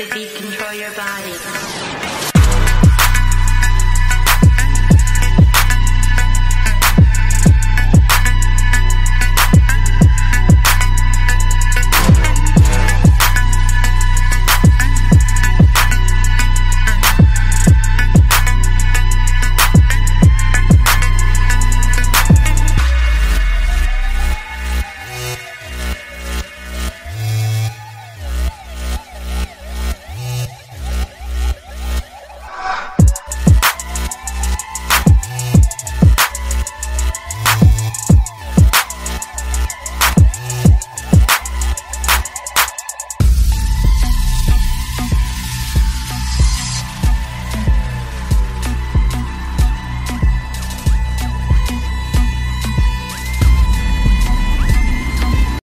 The beat control your body.